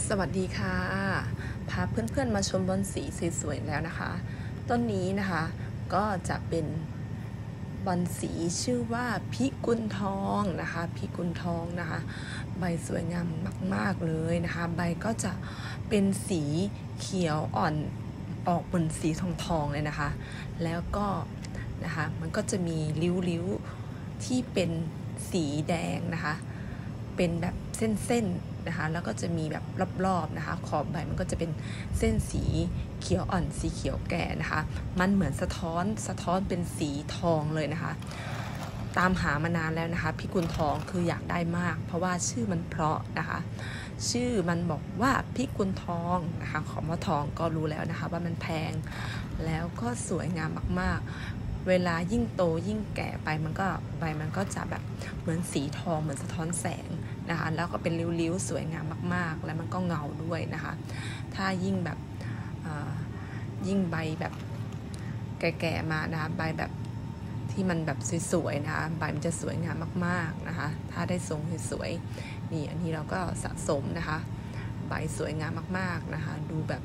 สวัสดีค่ะ พาเพื่อนๆมาชมบอนสีสวยๆแล้วนะคะ ต้นนี้นะคะก็จะเป็นบอนสีชื่อว่าพิกุลทองนะคะพิกุลทองนะคะ ใบสวยงามมากๆเลยนะคะ ใบก็จะเป็นสีเขียวอ่อนออกเหมือนสีทองทองๆเลยนะคะ แล้วก็นะคะมันก็จะมีริ้วๆที่เป็นสีแดงนะคะ เป็นแบบเส้นๆนะคะ แล้วก็จะมีแบบรอบๆนะคะ ขอบใบมันก็จะเป็นเส้นสีเขียวอ่อนสีเขียวแก่นะคะ มันเหมือนสะท้อนสะท้อนเป็นสีทองเลยนะคะ ตามหามานานแล้วนะคะ พิกุลทองคืออยากได้มาก เพราะว่าชื่อมันเพราะนะคะ ชื่อมันบอกว่าพิกุลทองนะคะ ของมาทองก็รู้แล้วนะคะ ว่ามันแพงแล้วก็สวยงามมากๆ เวลายิ่งโตยิ่งแก่ไปมันก็ใบมันก็จะแบบเหมือนสีทองเหมือนสะท้อนแสงนะคะแล้วก็เป็นริ้วๆสวยงามมากๆ แล้วมันก็เงาด้วยนะคะ ถ้ายิ่งแบบยิ่งใบแบบแก่ๆมานะคะใบแบบที่มันแบบสวยๆนะคะใบมันจะสวยงามมากๆนะคะ ถ้าได้ทรงสวยๆนี่อันนี้เราก็สะสมนะคะ ใบสวยงามมากๆนะคะ ดูแบบ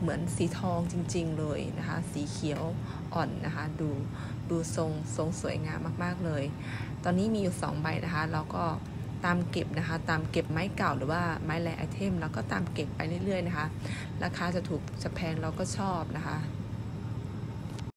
เหมือนสีทองจริง ๆ เลยนะคะ สีเขียวอ่อนนะคะ ดูดูทรงทรงสวยงามมากๆเลย ตอนนี้มีอยู่ 2 ใบนะคะเราก็ตามเก็บนะคะ ตามเก็บไม้เก่าหรือว่าไม้แลไอเทม แล้วก็ตามเก็บไปเรื่อยๆนะคะ ราคาจะถูกจะแพงเราก็ชอบนะคะ